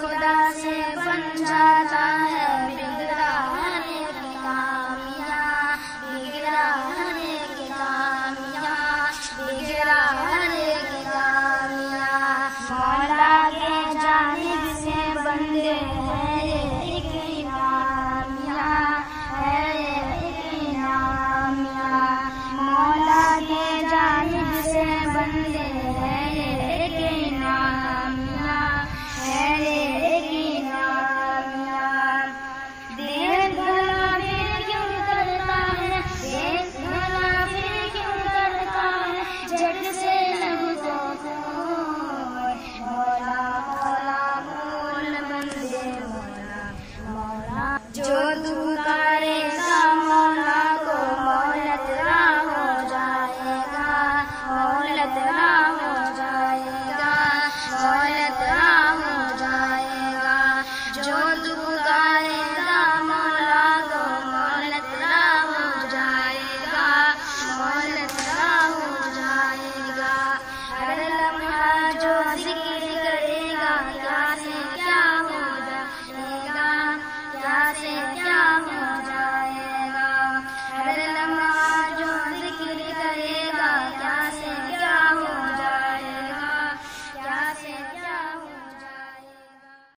खुदा से बन जाता है Thank you.